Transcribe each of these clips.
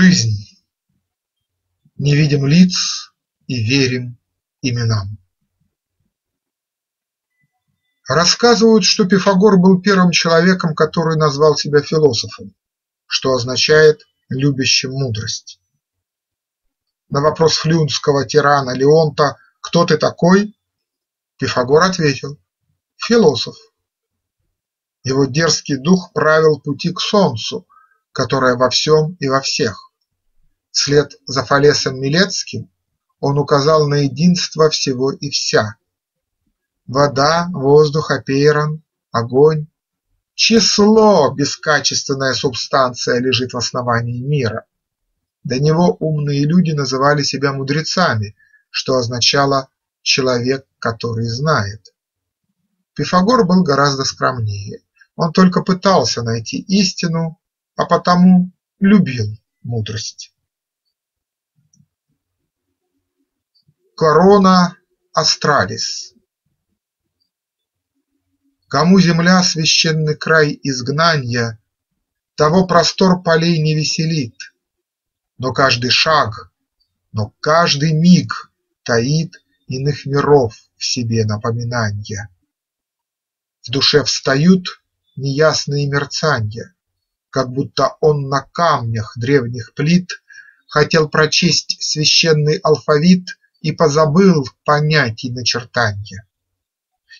Жизнь. Не видим лиц и верим именам. Рассказывают, что Пифагор был первым человеком, который назвал себя философом, что означает «любящим мудрость». На вопрос флюнского тирана Леонта «Кто ты такой?» Пифагор ответил «Философ». Его дерзкий дух правил пути к солнцу, которое во всем и во всех. Вслед за Фалесом Милецким он указал на единство всего и вся. Вода, воздух, апейрон, огонь. Число – бескачественная субстанция лежит в основании мира. До него умные люди называли себя мудрецами, что означало «человек, который знает». Пифагор был гораздо скромнее. Он только пытался найти истину, а потому любил мудрость. Корона Астралис Кому земля священный край изгнанья, Того простор полей не веселит, Но каждый шаг, но каждый миг Таит иных миров в себе напоминанья. В душе встают неясные мерцанья, Как будто он на камнях древних плит Хотел прочесть священный алфавит И позабыл понятий начертанья.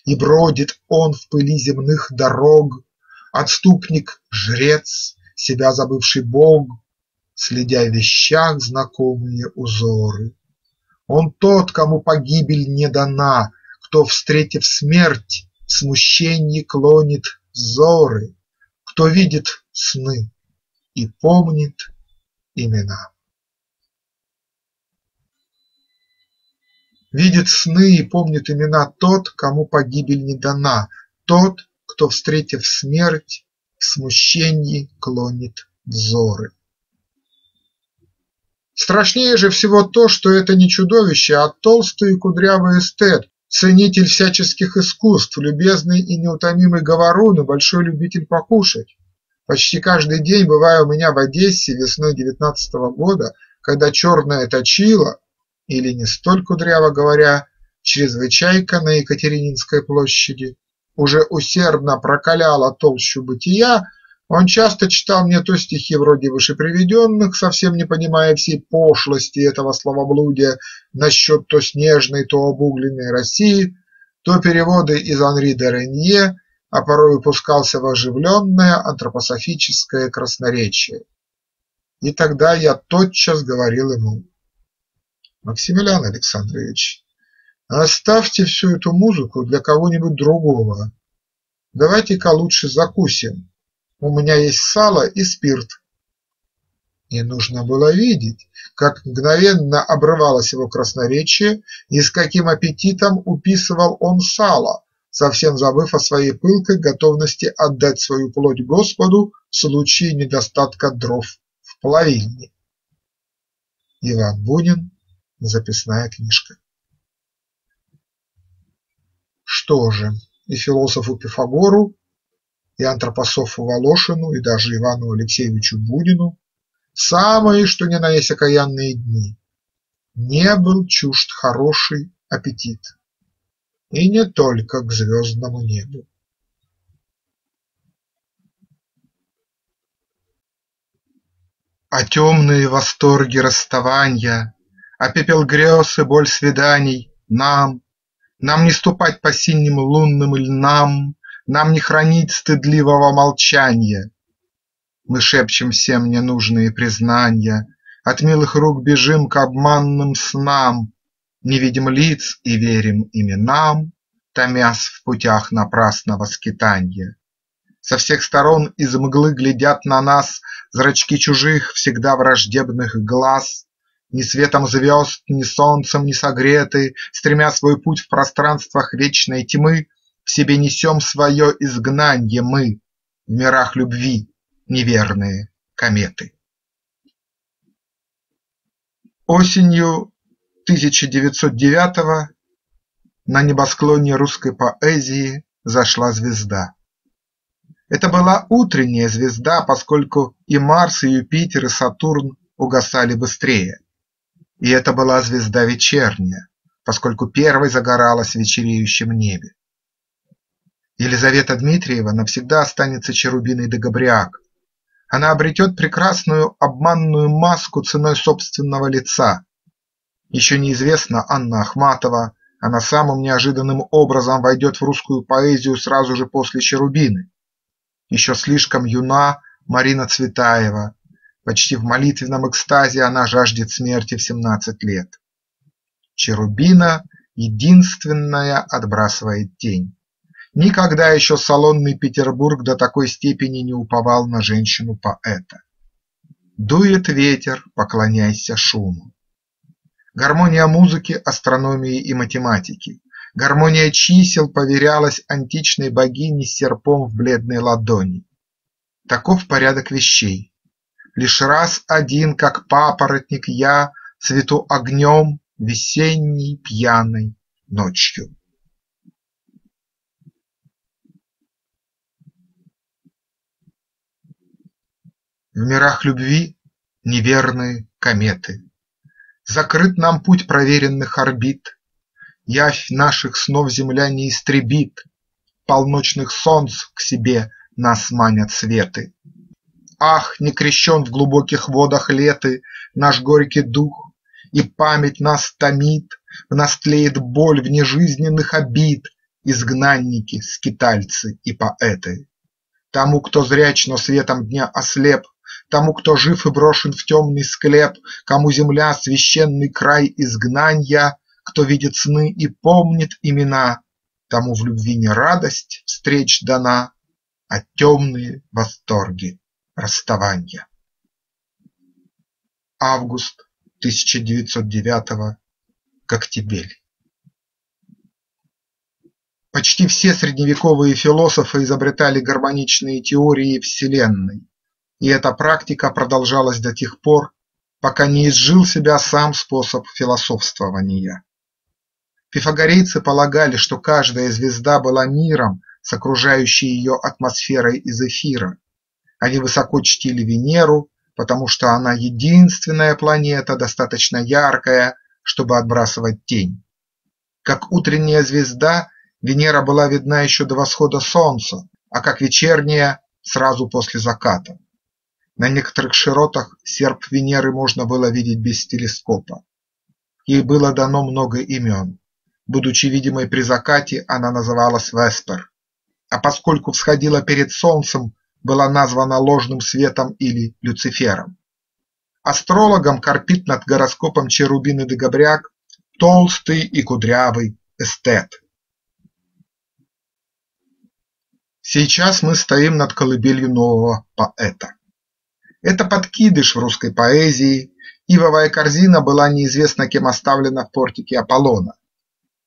И бродит он в пыли земных дорог, Отступник, жрец, себя забывший бог, Следя в вещах знакомые узоры. Он тот, кому погибель не дана, Кто, встретив смерть, в смущенье клонит взоры, Кто видит сны и помнит имена. Видит сны и помнит имена тот, кому погибель не дана, Тот, кто, встретив смерть, в смущенье клонит взоры. Страшнее же всего то, что это не чудовище, а толстый и кудрявый эстет, ценитель всяческих искусств, любезный и неутомимый говорун и большой любитель покушать. Почти каждый день, бывая у меня в Одессе весной девятнадцатого года, когда черное точило, или не столь кудряво говоря, чрезвычайка на Екатерининской площади, уже усердно прокаляла толщу бытия, он часто читал мне то стихи вроде вышеприведенных, совсем не понимая всей пошлости этого словоблудия насчет то снежной, то обугленной России, то переводы из Анри де Ренье, а порой упускался в оживленное антропософическое красноречие. И тогда я тотчас говорил ему Максимилиан Александрович, оставьте всю эту музыку для кого-нибудь другого. Давайте-ка лучше закусим. У меня есть сало и спирт. И нужно было видеть, как мгновенно обрывалось его красноречие и с каким аппетитом уписывал он сало, совсем забыв о своей пылкой готовности отдать свою плоть Господу в случае недостатка дров в половине. Иван Бунин Записная книжка. Что же, и философу Пифагору, и антропософу Волошину, и даже Ивану Алексеевичу Будину самые что ни на есть окаянные дни не был чужд хороший аппетит, и не только к звездному небу. А темные восторги расставания а пепел грез и боль свиданий нам, Нам не ступать по синим лунным льнам, Нам не хранить стыдливого молчания. Мы шепчем всем ненужные признания, От милых рук бежим к обманным снам, Не видим лиц и верим именам, Томясь в путях напрасного скитанья. Со всех сторон из мглы глядят на нас Зрачки чужих, всегда враждебных глаз, ни светом звезд, ни солнцем не согреты, Стремя свой путь в пространствах вечной тьмы, В себе несем свое изгнанье мы, В мирах любви неверные кометы. Осенью 1909 на небосклоне русской поэзии зашла звезда. Это была утренняя звезда, поскольку и Марс, и Юпитер, и Сатурн угасали быстрее. И это была звезда вечерняя, поскольку первой загоралась в вечереющем небе. Елизавета Дмитриева навсегда останется Черубиной де Габриак. Она обретет прекрасную обманную маску ценой собственного лица. Еще неизвестно Анна Ахматова, она самым неожиданным образом войдет в русскую поэзию сразу же после Черубины. Еще слишком юна Марина Цветаева, почти в молитвенном экстазе она жаждет смерти в 17 лет. Черубина единственная отбрасывает тень. Никогда еще салонный Петербург до такой степени не уповал на женщину-поэта. Дует ветер, поклоняйся шуму. Гармония музыки, астрономии и математики, гармония чисел поверялась античной богине серпом в бледной ладони. Таков порядок вещей. Лишь раз один, как папоротник, я цвету огнем весенней пьяной ночью. В мирах любви неверные кометы, Закрыт нам путь проверенных орбит, Явь наших снов земля не истребит, Полночных солнц к себе нас манят светы. Ах, не крещен в глубоких водах леты Наш горький дух, и память нас томит, В нас тлеет боль внежизненных обид, Изгнанники, скитальцы и поэты. Тому, кто зряч, но светом дня ослеп, Тому, кто жив и брошен в темный склеп, Кому земля – священный край изгнанья, Кто видит сны и помнит имена, Тому в любви не радость встреч дана, А темные восторги расставанья. Август 1909 Коктебель Почти все средневековые философы изобретали гармоничные теории Вселенной, и эта практика продолжалась до тех пор, пока не изжил себя сам способ философствования. Пифагорейцы полагали, что каждая звезда была миром с окружающей ее атмосферой из эфира. Они высоко чтили Венеру, потому что она единственная планета, достаточно яркая, чтобы отбрасывать тень. Как утренняя звезда, Венера была видна еще до восхода солнца, а как вечерняя – сразу после заката. На некоторых широтах серп Венеры можно было видеть без телескопа. Ей было дано много имен. Будучи видимой при закате, она называлась Веспер, а поскольку всходила перед солнцем, была названа ложным светом или Люцифером. Астрологом корпит над гороскопом Черубины де Габряк толстый и кудрявый эстет. Сейчас мы стоим над колыбелью нового поэта. Это подкидыш в русской поэзии, ивовая корзина была неизвестно кем оставлена в портике Аполлона.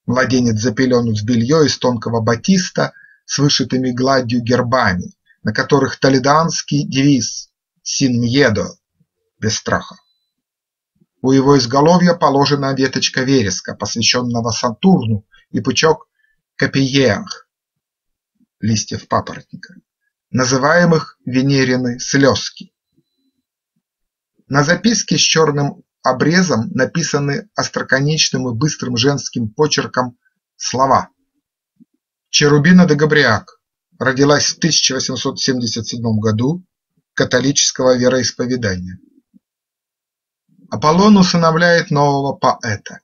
Младенец запеленут в белье из тонкого батиста с вышитыми гладью гербами, на которых толеданский девиз «Син мьедо» – без страха. У его изголовья положена веточка вереска, посвященного Сатурну, и пучок копиеах – листьев папоротника, называемых Венерины слезки. На записке с черным обрезом написаны остроконечным и быстрым женским почерком слова Черубина де Габриак родилась в 1877 году католического вероисповедания. Аполлон усыновляет нового поэта.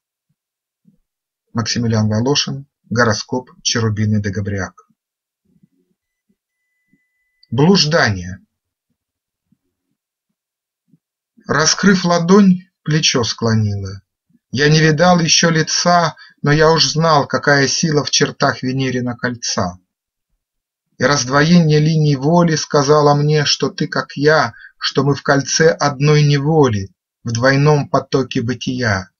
Максимилиан Волошин. Гороскоп Черубины де Габриак. Блуждание Раскрыв ладонь, плечо склонила. Я не видал еще лица, но я уж знал, какая сила в чертах Венерина кольца. И раздвоение линий воли сказала мне, что ты как я, что мы в кольце одной неволи, в двойном потоке бытия.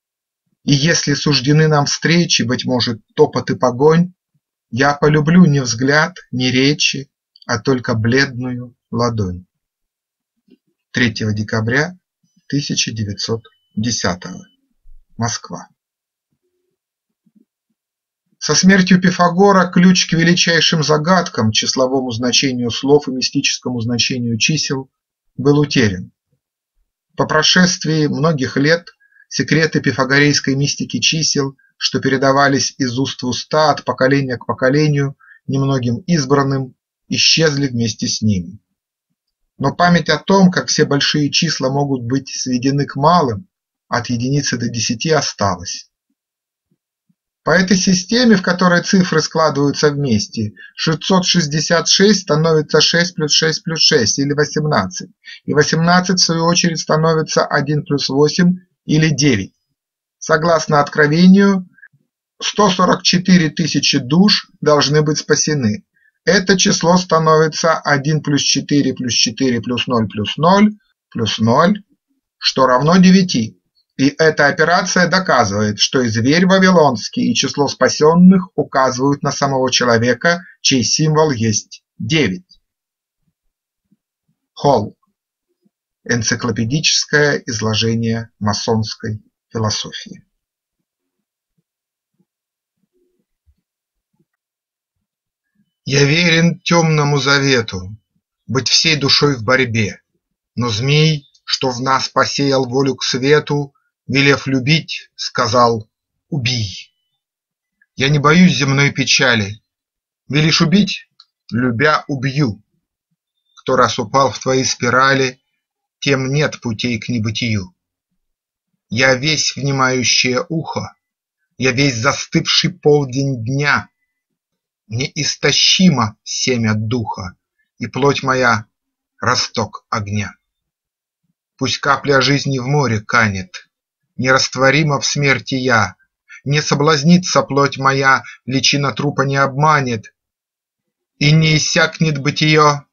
И если суждены нам встречи, быть может, топот и погонь, Я полюблю не взгляд, не речи, а только бледную ладонь. 3 декабря 1910 Москва со смертью Пифагора ключ к величайшим загадкам, числовому значению слов и мистическому значению чисел был утерян. По прошествии многих лет секреты пифагорейской мистики чисел, что передавались из уст в уста от поколения к поколению немногим избранным, исчезли вместе с ними. Но память о том, как все большие числа могут быть сведены к малым, от единицы до десяти осталась. По этой системе, в которой цифры складываются вместе, 666 становится 6 плюс 6 плюс 6 или 18, и 18 в свою очередь становится 1 плюс 8 или 9. Согласно Откровению, 144 тысячи душ должны быть спасены. Это число становится 1 плюс 4 плюс 4 плюс 0 плюс 0 плюс 0, что равно 9. И эта операция доказывает, что и зверь вавилонский, и число спасенных указывают на самого человека, чей символ есть девять. Холл. Энциклопедическое изложение масонской философии. Я верен темному завету, быть всей душой в борьбе, Но змей, что в нас посеял волю к свету, Велев любить, сказал: убей. Я не боюсь земной печали, Велишь убить – любя убью. Кто раз упал в твои спирали, Тем нет путей к небытию. Я весь внимающее ухо, Я весь застывший полдень дня, Неистощимо семя духа, И плоть моя – росток огня. Пусть капля жизни в море канет, Нерастворима в смерти я, Не соблазнится плоть моя, Личина трупа не обманет, И не иссякнет бытие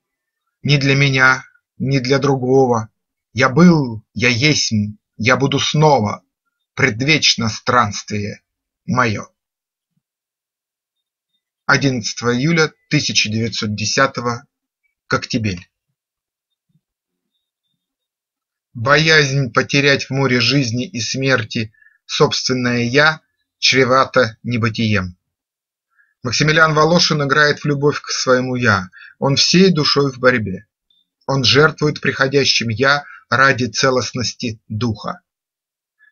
Ни для меня, ни для другого. Я был, я есмь, я буду снова, Предвечно странствие мое. 11 июля 1910 Коктебель Боязнь потерять в море жизни и смерти собственное «я» чревата небытием. Максимилиан Волошин играет в любовь к своему «я», он всей душой в борьбе. Он жертвует приходящим «я» ради целостности духа.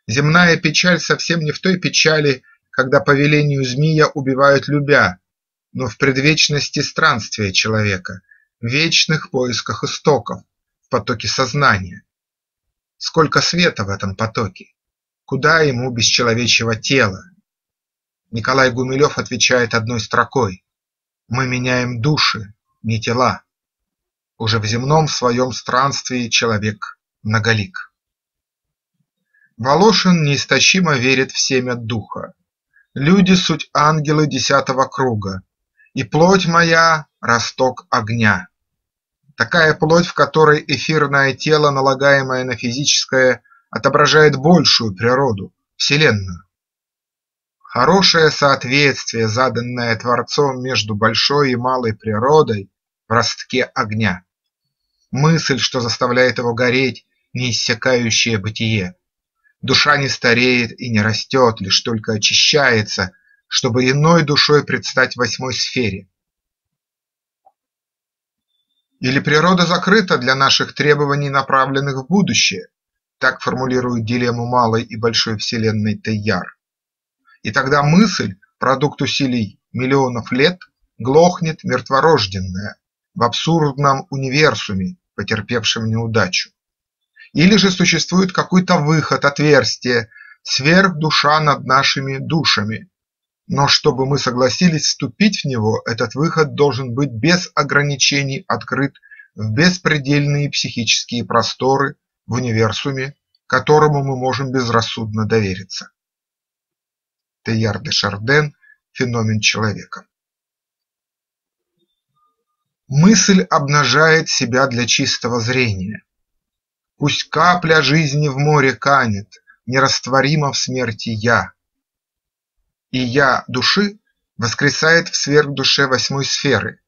Земная печаль совсем не в той печали, когда по велению змея убивают любя, но в предвечности странствия человека, в вечных поисках истоков, в потоке сознания. Сколько света в этом потоке! Куда ему без человечьего тела? Николай Гумилев отвечает одной строкой: Мы меняем души, не тела. Уже в земном своем странстве человек многолик. Волошин неистощимо верит в семя духа. Люди – суть ангелы десятого круга, И плоть моя – росток огня. Такая плоть, в которой эфирное тело, налагаемое на физическое, отображает большую природу – Вселенную. Хорошее соответствие, заданное Творцом между большой и малой природой в ростке огня. Мысль, что заставляет его гореть, неиссякающее бытие. Душа не стареет и не растет, лишь только очищается, чтобы иной душой предстать в восьмой сфере, или природа закрыта для наших требований, направленных в будущее? Так формулирует дилемму малой и большой вселенной Тейяр. И тогда мысль, продукт усилий миллионов лет, глохнет мертворожденная в абсурдном универсуме, потерпевшем неудачу. Или же существует какой-то выход, отверстие, сверхдуша над нашими душами, но чтобы мы согласились вступить в него, этот выход должен быть без ограничений открыт в беспредельные психические просторы в универсуме, которому мы можем безрассудно довериться. Теяр де Шарден «Феномен человека» Мысль обнажает себя для чистого зрения. Пусть капля жизни в море канет, Нерастворимо в смерти я, и «я» души воскресает в сверхдуше восьмой сферы.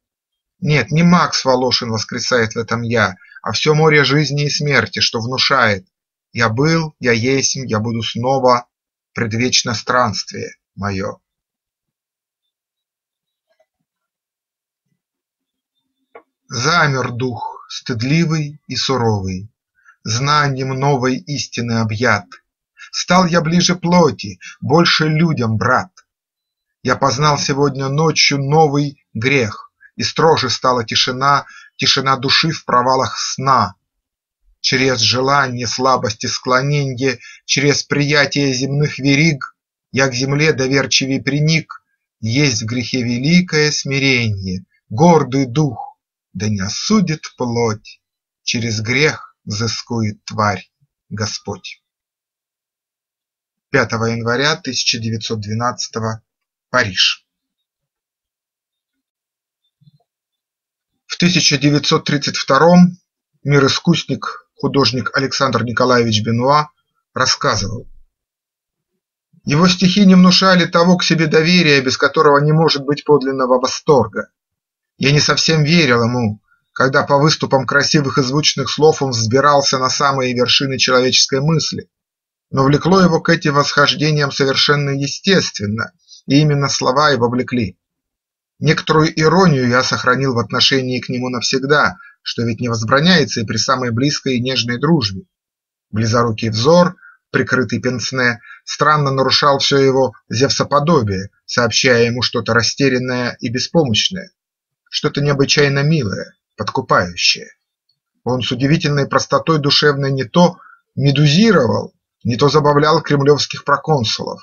Нет, не Макс Волошин воскресает в этом «я», а все море жизни и смерти, что внушает «я был, я есть, я буду снова, предвечно странствие мое». Замер дух, стыдливый и суровый, знанием новой истины объят. Стал я ближе плоти, больше людям брат. Я познал сегодня ночью новый грех, И строже стала тишина, тишина души в провалах сна. Через желание, слабость и склоненье, Через приятие земных вериг Я к земле доверчивей приник, Есть в грехе великое смиренье, Гордый дух, да не осудит плоть, Через грех взыскует тварь Господь. 5 января 1912 Париж. В 1932 мироискусник, художник Александр Николаевич Бенуа рассказывал: Его стихи не внушали того к себе доверия, без которого не может быть подлинного восторга. Я не совсем верил ему, когда по выступам красивых и звучных слов он взбирался на самые вершины человеческой мысли, но влекло его к этим восхождениям совершенно естественно, и именно слова его влекли. Некоторую иронию я сохранил в отношении к нему навсегда, что ведь не возбраняется и при самой близкой и нежной дружбе. Близорукий взор, прикрытый пенсне, странно нарушал все его зевсоподобие, сообщая ему что-то растерянное и беспомощное, что-то необычайно милое, подкупающее. Он с удивительной простотой душевной не то медузировал, не то забавлял кремлевских проконсулов,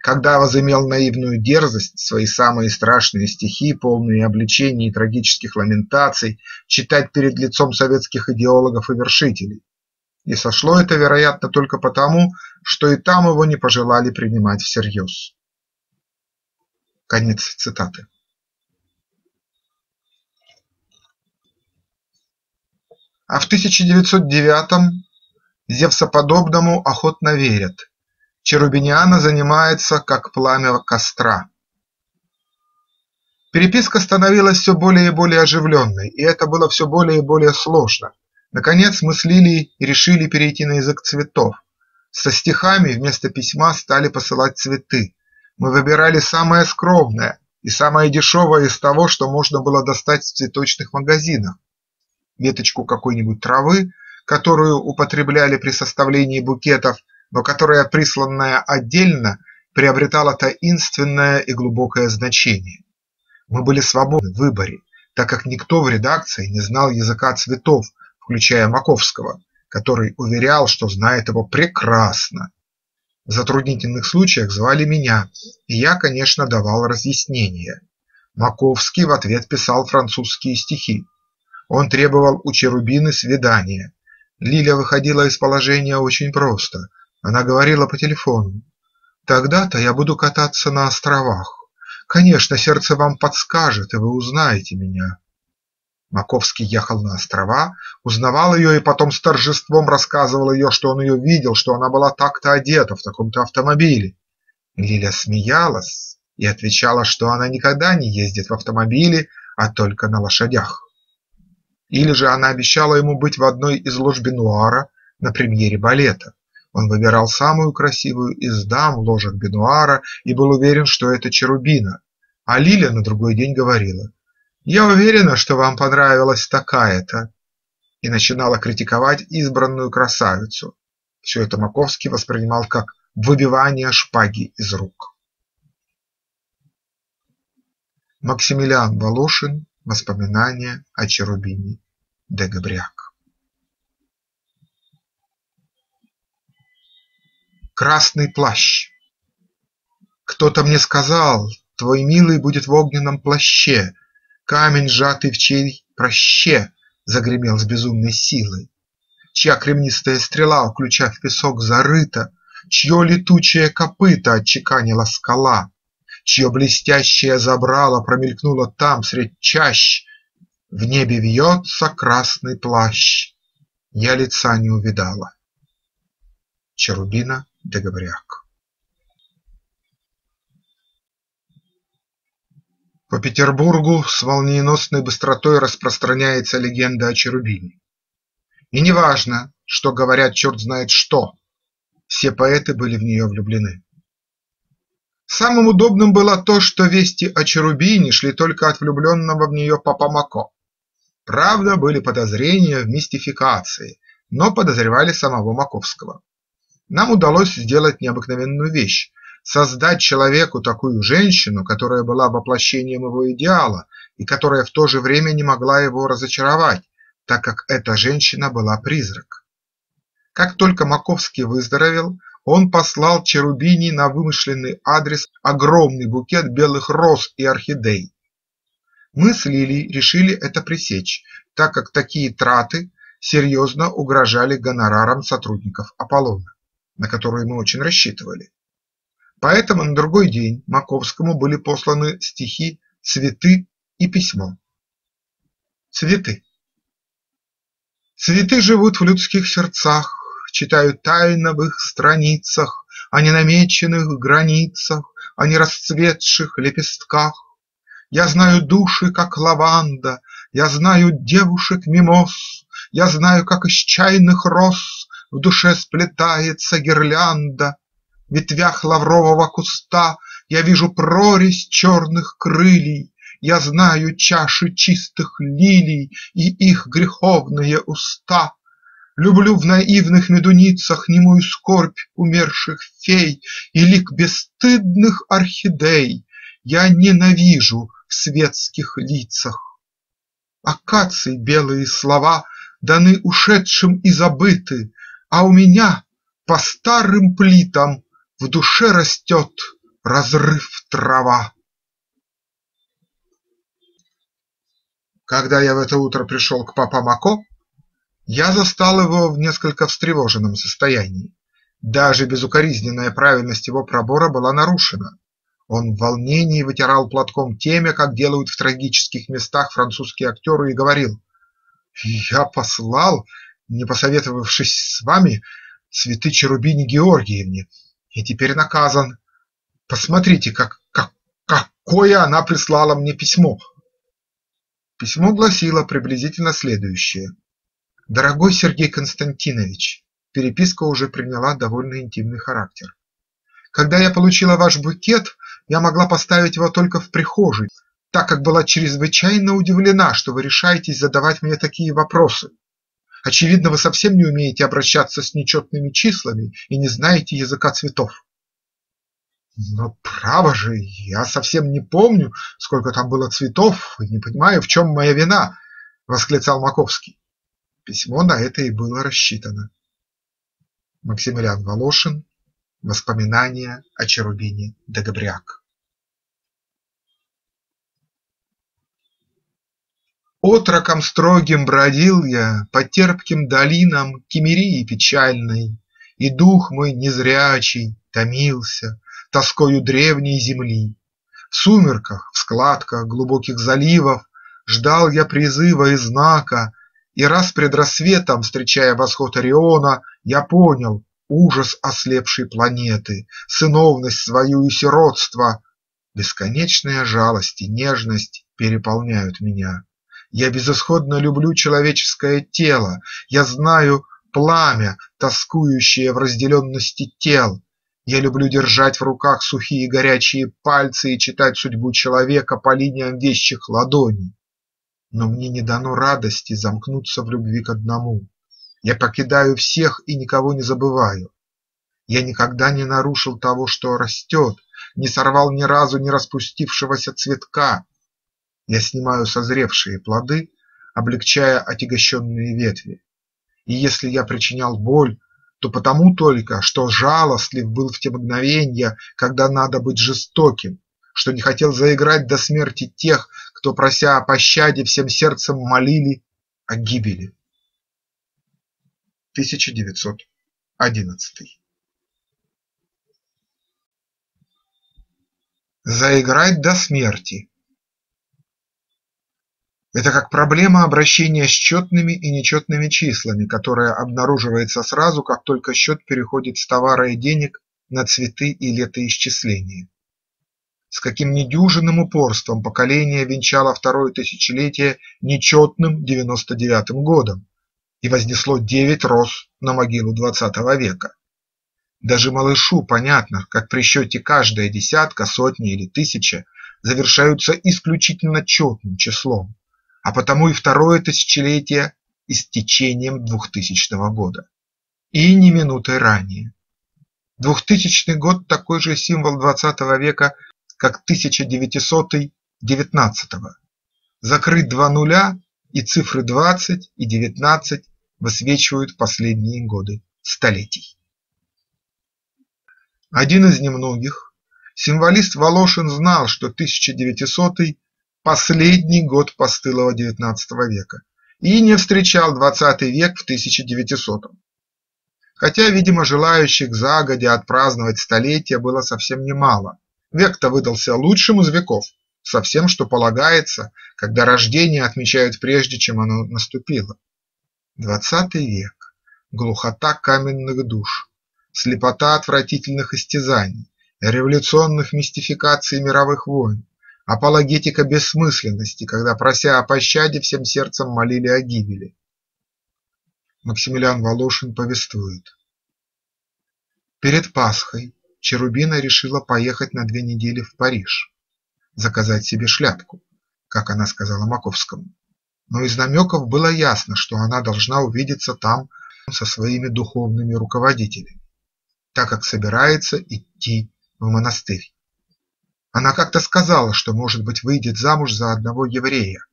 когда возымел наивную дерзость свои самые страшные стихи, полные обличений и трагических ламентаций, читать перед лицом советских идеологов и вершителей. И сошло это, вероятно, только потому, что и там его не пожелали принимать всерьез. Конец цитаты. А в 1909-м Зевсоподобному охотно верят – Черубиниана занимается, как пламя костра. Переписка становилась все более и более оживленной, и это было все более и более сложно. Наконец мы слили и решили перейти на язык цветов. Со стихами вместо письма стали посылать цветы. Мы выбирали самое скромное и самое дешевое из того, что можно было достать в цветочных магазинах. Веточку какой-нибудь травы, которую употребляли при составлении букетов, но которая, присланная отдельно, приобретала таинственное и глубокое значение. Мы были свободны в выборе, так как никто в редакции не знал языка цветов, включая Маковского, который уверял, что знает его прекрасно. В затруднительных случаях звали меня, и я, конечно, давал разъяснения. Маковский в ответ писал французские стихи. Он требовал у Черубины свидания. Лиля выходила из положения очень просто. Она говорила по телефону: «Тогда-то я буду кататься на островах. Конечно, сердце вам подскажет, и вы узнаете меня». Маковский ехал на острова, узнавал ее и потом с торжеством рассказывал ее, что он ее видел, что она была так-то одета в таком-то автомобиле. Лиля смеялась и отвечала, что она никогда не ездит в автомобиле, а только на лошадях. Или же она обещала ему быть в одной из лож Бенуара на премьере балета. Он выбирал самую красивую из дам в ложах бенуара и был уверен, что это Черубина, а Лиля на другой день говорила: "Я уверена, что вам понравилась такая-то", и начинала критиковать избранную красавицу. Все это Маковский воспринимал как выбивание шпаги из рук. Максимилиан Волошин. Воспоминания о Черубине де красный плащ. Кто-то мне сказал, твой милый будет в огненном плаще, Камень, сжатый в чей проще, загремел с безумной силой. Чья кремнистая стрела, включая в песок, зарыта, Чье летучее копыто отчеканила скала, Чье блестящее забрало промелькнуло там средь чащ, В небе вьется красный плащ, я лица не увидала. Черубина Дегабряк. По Петербургу с молниеносной быстротой распространяется легенда о Черубине. И неважно, что говорят черт знает что, все поэты были в нее влюблены. Самым удобным было то, что вести о Черубине шли только от влюбленного в нее Папа Мако. Правда, были подозрения в мистификации, но подозревали самого Маковского. Нам удалось сделать необыкновенную вещь – создать человеку такую женщину, которая была воплощением его идеала и которая в то же время не могла его разочаровать, так как эта женщина была призрак. Как только Маковский выздоровел, он послал Черубини на вымышленный адрес огромный букет белых роз и орхидей. Мы с Лилией решили это пресечь, так как такие траты серьезно угрожали гонорарам сотрудников Аполлона, на которые мы очень рассчитывали. Поэтому на другой день Маковскому были посланы стихи, цветы и письмо. Цветы. Цветы живут в людских сердцах, Читаю тайно в их страницах О ненамеченных границах, О нерасцветших лепестках. Я знаю души, как лаванда, Я знаю девушек мимоз, Я знаю, как из чайных роз В душе сплетается гирлянда. В ветвях лаврового куста Я вижу прорезь черных крылий, Я знаю чаши чистых лилий И их греховные уста. Люблю в наивных медуницах Немую скорбь умерших фей И лик бесстыдных орхидей Я ненавижу в светских лицах. Акаций белые слова Даны ушедшим и забыты, А у меня по старым плитам В душе растет разрыв трава. Когда я в это утро пришел к папа Мако, я застал его в несколько встревоженном состоянии. Даже безукоризненная правильность его пробора была нарушена. Он в волнении вытирал платком темя, как делают в трагических местах французские актеры, и говорил: «Я послал, не посоветовавшись с вами, цветы Черубине Георгиевне, и теперь наказан. Посмотрите, как, как, какое она прислала мне письмо!» Письмо гласило приблизительно следующее: Дорогой Сергей Константинович, переписка уже приняла довольно интимный характер. Когда я получила ваш букет, я могла поставить его только в прихожей, так как была чрезвычайно удивлена, что вы решаетесь задавать мне такие вопросы. Очевидно, вы совсем не умеете обращаться с нечетными числами и не знаете языка цветов. Но право же, я совсем не помню, сколько там было цветов, и не понимаю, в чем моя вина, – восклицал Маковский. Письмо на это и было рассчитано. Максимилиан Волошин. Воспоминания о Черубине де Отроком строгим бродил я По терпким долинам Кемерии печальной, И дух мой незрячий томился Тоскою древней земли. В сумерках, в складках глубоких заливов Ждал я призыва и знака и раз пред рассветом, встречая восход Ориона, Я понял ужас ослепшей планеты, Сыновность свою и сиротство. Бесконечная жалость и нежность переполняют меня. Я безысходно люблю человеческое тело, Я знаю пламя, тоскующее в разделенности тел. Я люблю держать в руках сухие горячие пальцы И читать судьбу человека по линиям вещих ладоней. Но мне не дано радости замкнуться в любви к одному. Я покидаю всех и никого не забываю. Я никогда не нарушил того, что растет, Не сорвал ни разу не распустившегося цветка. Я снимаю созревшие плоды, облегчая отягощенные ветви. И если я причинял боль, то потому только, что жалостлив был в те мгновенья, когда надо быть жестоким, что не хотел заиграть до смерти тех, кто, прося о пощаде, всем сердцем молили о гибели. 1911 Заиграть до смерти Это как проблема обращения с четными и нечетными числами, которая обнаруживается сразу, как только счет переходит с товара и денег на цветы и летоисчисления с каким недюжинным упорством поколение венчало второе тысячелетие нечетным девяносто девятым годом и вознесло девять роз на могилу двадцатого века. Даже малышу понятно, как при счете каждая десятка, сотня или тысяча завершаются исключительно четным числом, а потому и второе тысячелетие истечением 2000 года и не минутой ранее. 2000 год – такой же символ 20 века, как 1900 – 19 -го. Закрыть два нуля, и цифры 20 и 19 высвечивают последние годы столетий. Один из немногих, символист Волошин знал, что 1900 – последний год постылого XIX века и не встречал XX век в 1900 -м. Хотя, видимо, желающих загодя отпраздновать столетие было совсем немало. Век-то выдался лучшим из веков, со всем, что полагается, когда рождение отмечают прежде, чем оно наступило. Двадцатый век, глухота каменных душ, слепота отвратительных истязаний, революционных мистификаций мировых войн, апологетика бессмысленности, когда, прося о пощаде, всем сердцем молили о гибели. Максимилиан Волошин повествует. Перед Пасхой Черубина решила поехать на две недели в Париж, заказать себе шляпку, как она сказала Маковскому. Но из намеков было ясно, что она должна увидеться там со своими духовными руководителями, так как собирается идти в монастырь. Она как-то сказала, что, может быть, выйдет замуж за одного еврея.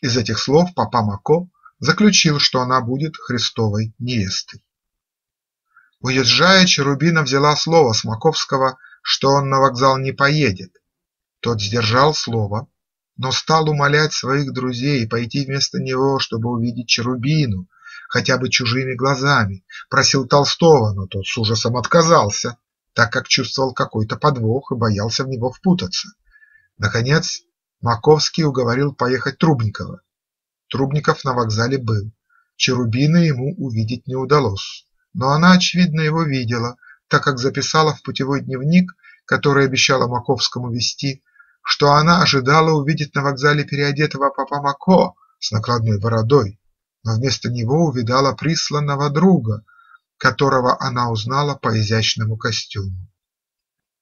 Из этих слов папа Мако заключил, что она будет Христовой невестой. Уезжая, Черубина взяла слово с Маковского, что он на вокзал не поедет. Тот сдержал слово, но стал умолять своих друзей пойти вместо него, чтобы увидеть Черубину, хотя бы чужими глазами, просил Толстого, но тот с ужасом отказался, так как чувствовал какой-то подвох и боялся в него впутаться. Наконец Маковский уговорил поехать Трубникова. Трубников на вокзале был. Черубина ему увидеть не удалось, но она, очевидно, его видела, так как записала в путевой дневник, который обещала Маковскому вести, что она ожидала увидеть на вокзале переодетого папа Мако с накладной бородой, но вместо него увидала присланного друга, которого она узнала по изящному костюму.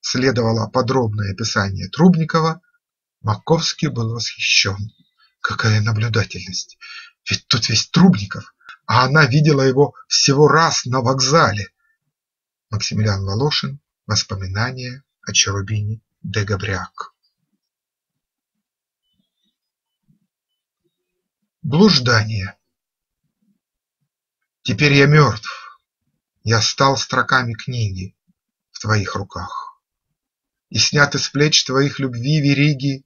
Следовало подробное описание Трубникова, Маковский был восхищен. Какая наблюдательность! Ведь тут весь Трубников, а она видела его всего раз на вокзале. Максимилиан Волошин. Воспоминания о Черубине де Габряк. Блуждание Теперь я мертв, я стал строками книги в твоих руках, И сняты с плеч твоих любви вериги,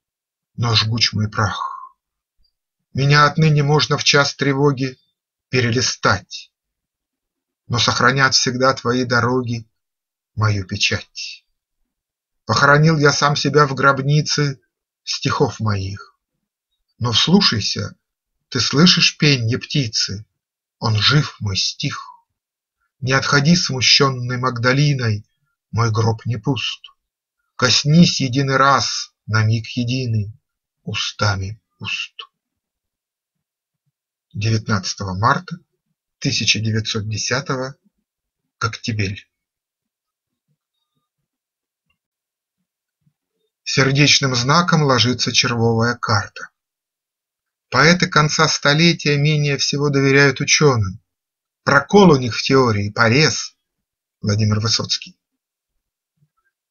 но жгуч мой прах. Меня отныне можно в час тревоги перелистать, Но сохранят всегда твои дороги мою печать. Похоронил я сам себя в гробнице стихов моих, Но вслушайся, ты слышишь пенье птицы, Он жив, мой стих. Не отходи смущенной Магдалиной, Мой гроб не пуст. Коснись единый раз, на миг единый, Устами уст. 19 марта 1910 Коктебель Сердечным знаком ложится червовая карта. Поэты конца столетия менее всего доверяют ученым. Прокол у них в теории, порез. Владимир Высоцкий.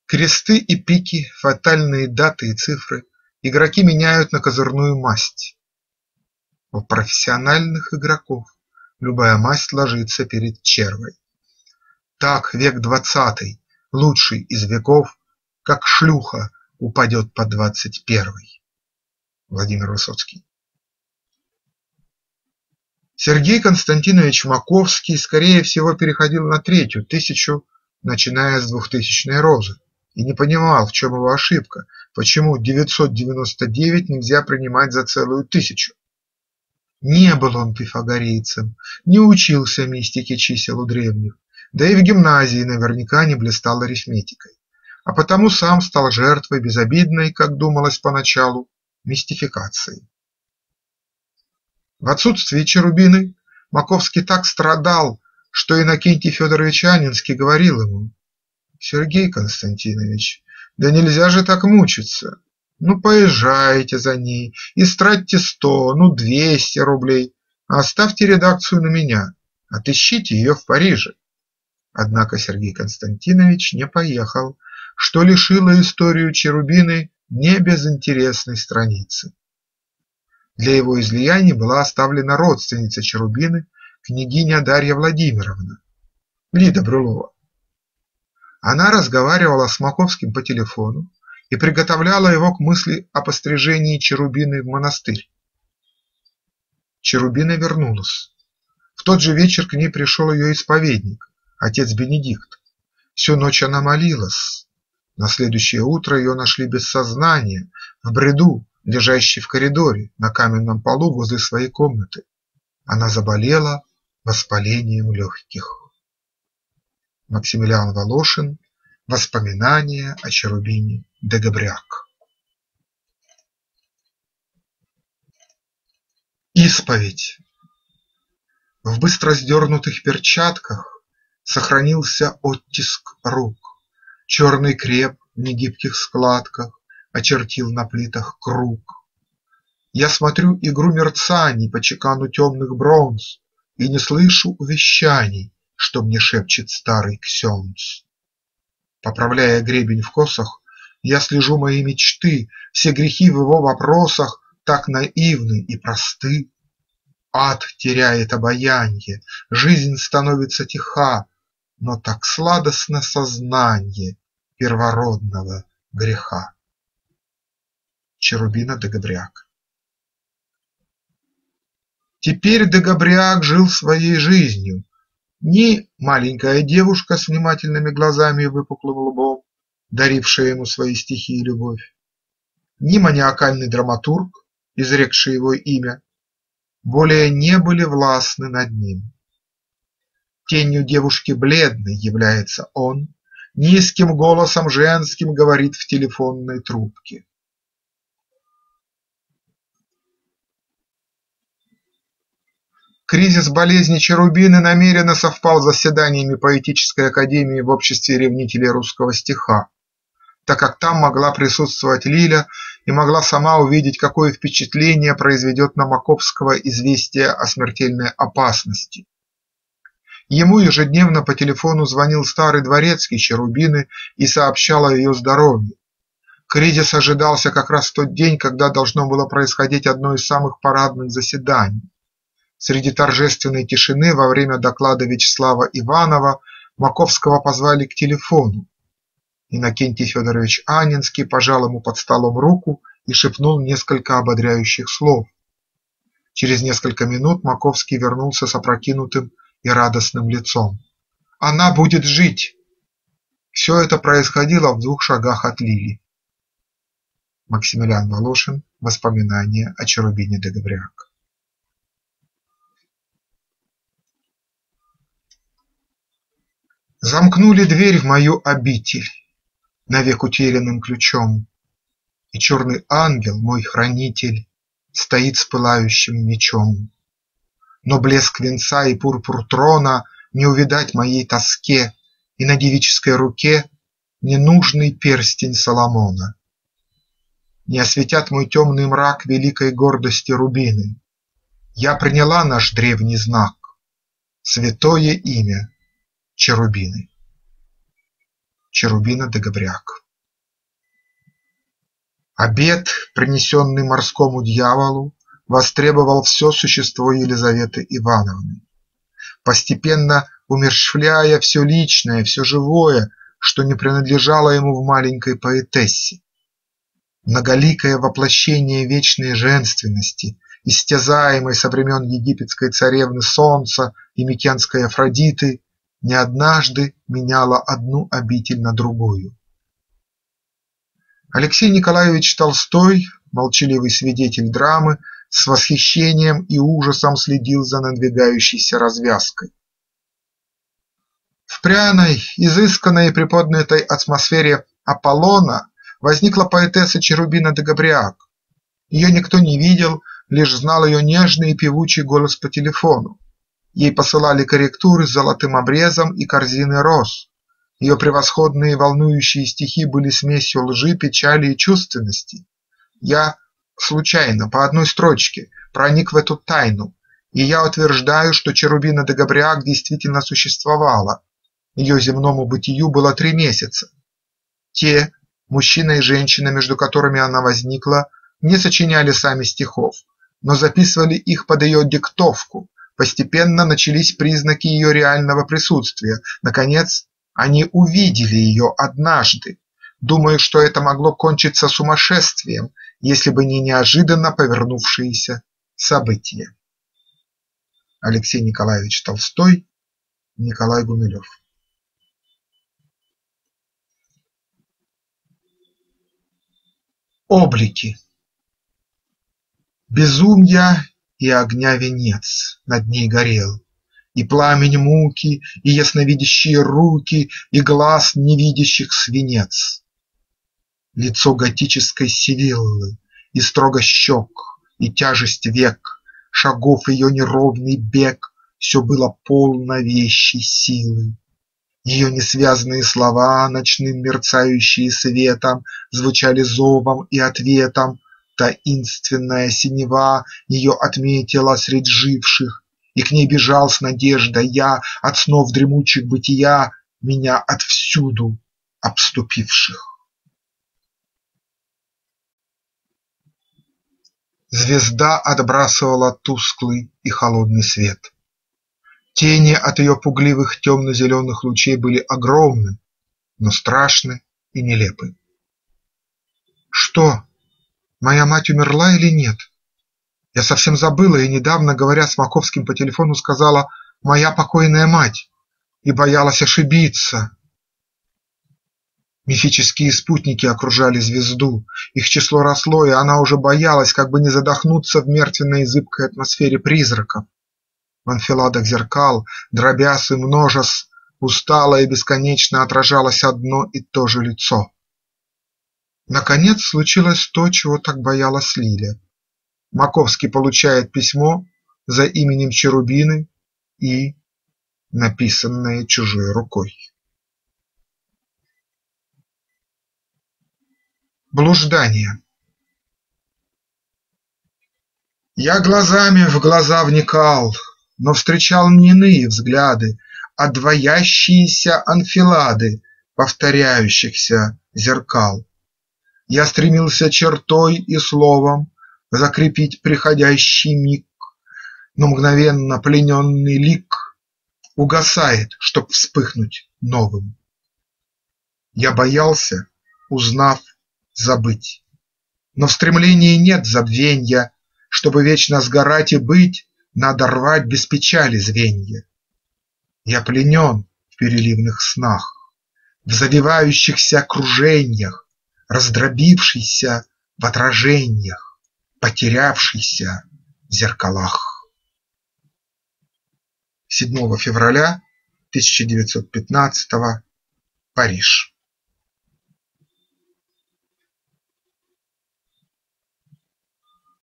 Кресты и пики, фатальные даты и цифры игроки меняют на козырную масть. У профессиональных игроков любая масть ложится перед червой. Так век двадцатый, лучший из веков, Как шлюха упадет под двадцать первый. Владимир Высоцкий Сергей Константинович Маковский, скорее всего, переходил на третью тысячу, начиная с двухтысячной розы, и не понимал, в чем его ошибка, почему 999 нельзя принимать за целую тысячу. Не был он пифагорейцем, не учился мистике чисел у древних, да и в гимназии наверняка не блистал арифметикой, а потому сам стал жертвой безобидной, как думалось поначалу, мистификации. В отсутствие Черубины Маковский так страдал, что Иннокентий Федорович Анинский говорил ему «Сергей Константинович, да нельзя же так мучиться, ну, поезжайте за ней, истратьте сто, ну, двести рублей, Оставьте редакцию на меня, отыщите ее в Париже. Однако Сергей Константинович не поехал, что лишило историю Черубины не безинтересной страницы. Для его излияния была оставлена родственница Черубины, княгиня Дарья Владимировна, Лида Брюлова. Она разговаривала с Маковским по телефону и приготовляла его к мысли о пострижении Черубины в монастырь. Черубина вернулась. В тот же вечер к ней пришел ее исповедник, отец Бенедикт. Всю ночь она молилась. На следующее утро ее нашли без сознания, в бреду, лежащей в коридоре на каменном полу возле своей комнаты. Она заболела воспалением легких. Максимилиан Волошин Воспоминания о Черубине де Габряк Исповедь В быстро сдернутых перчатках Сохранился оттиск рук. Черный креп в негибких складках Очертил на плитах круг. Я смотрю игру мерцаний По чекану темных бронз И не слышу увещаний, Что мне шепчет старый ксенц. Поправляя гребень в косах, я слежу мои мечты, Все грехи в его вопросах Так наивны и просты. Ад теряет обаянье, Жизнь становится тиха, Но так сладостно сознанье Первородного греха. Черубина Дегабряк Теперь Дегабряк жил своей жизнью, Ни маленькая девушка с внимательными глазами и выпуклым лбом, Дарившая ему свои стихи и любовь, Ни маниакальный драматург, изрекший его имя, более не были властны над ним. Тенью девушки бледной является он, Низким голосом женским говорит в телефонной трубке. Кризис болезни Черубины намеренно совпал с заседаниями поэтической академии в обществе ревнителей русского стиха, так как там могла присутствовать Лиля и могла сама увидеть, какое впечатление произведет на Маковского известие о смертельной опасности. Ему ежедневно по телефону звонил старый дворецкий Черубины и сообщал о ее здоровье. Кризис ожидался как раз в тот день, когда должно было происходить одно из самых парадных заседаний. Среди торжественной тишины во время доклада Вячеслава Иванова Маковского позвали к телефону. Иннокентий Федорович Анинский пожал ему под столом руку и шепнул несколько ободряющих слов. Через несколько минут Маковский вернулся с опрокинутым и радостным лицом. «Она будет жить!» Все это происходило в двух шагах от Лили. Максимилиан Волошин. Воспоминания о Черубине де Габриак. Замкнули дверь в мою обитель навек утерянным ключом, И черный ангел, мой хранитель, стоит с пылающим мечом. Но блеск венца и пурпур трона не увидать моей тоске, И на девической руке ненужный перстень Соломона. Не осветят мой темный мрак великой гордости рубины. Я приняла наш древний знак, святое имя Черубины. Черубина де Габряк. Обед, принесенный морскому дьяволу, востребовал все существо Елизаветы Ивановны, постепенно умерщвляя все личное, все живое, что не принадлежало ему в маленькой поэтессе. Многоликое воплощение вечной женственности, истязаемой со времен египетской царевны Солнца и Микенской Афродиты, не однажды меняла одну обитель на другую. Алексей Николаевич Толстой, молчаливый свидетель драмы, с восхищением и ужасом следил за надвигающейся развязкой. В пряной, изысканной и приподнятой атмосфере Аполлона возникла поэтесса Черубина де Габриак. Ее никто не видел, лишь знал ее нежный и певучий голос по телефону. Ей посылали корректуры с золотым обрезом и корзины роз. Ее превосходные волнующие стихи были смесью лжи, печали и чувственности. Я случайно, по одной строчке, проник в эту тайну И я утверждаю, что Черубина де Габриак действительно существовала. Ее земному бытию было три месяца. Те, мужчина и женщина, между которыми она возникла, не сочиняли сами стихов, но записывали их под ее диктовку. Постепенно начались признаки ее реального присутствия. Наконец, они увидели ее однажды. Думаю, что это могло кончиться сумасшествием, если бы не неожиданно повернувшиеся события. Алексей Николаевич Толстой, Николай Гумилев Облики Безумья и огня венец над ней горел, И пламень муки, и ясновидящие руки, И глаз невидящих свинец. Лицо готической Севиллы, и строго щек, и тяжесть век, Шагов ее неровный бег – Все было полно вещей силы. Ее несвязные слова, ночным мерцающие светом, Звучали зовом и ответом, Таинственная синева ее отметила средь живших, И к ней бежал с надеждой я От снов дремучих бытия, Меня отвсюду обступивших. Звезда отбрасывала тусклый и холодный свет. Тени от ее пугливых темно-зеленых лучей были огромны, но страшны и нелепы. Что, моя мать умерла или нет? Я совсем забыла и недавно, говоря с Маковским по телефону, сказала «моя покойная мать» и боялась ошибиться. Мифические спутники окружали звезду, их число росло, и она уже боялась, как бы не задохнуться в мертвенной зыбкой атмосфере призраков. В анфиладах зеркал, дробясь и множась, устало и бесконечно отражалось одно и то же лицо. Наконец случилось то, чего так боялась Лиля. Маковский получает письмо за именем Черубины и написанное чужой рукой. Блуждание Я глазами в глаза вникал, Но встречал не иные взгляды, А двоящиеся анфилады Повторяющихся зеркал. Я стремился чертой и словом Закрепить приходящий миг, Но мгновенно плененный лик Угасает, чтоб вспыхнуть новым. Я боялся, узнав забыть. Но в стремлении нет забвенья, Чтобы вечно сгорать и быть, Надо рвать без печали звенья. Я пленен в переливных снах, В завивающихся кружениях, Раздробившийся в отражениях, Потерявшийся в зеркалах. 7 февраля 1915 Париж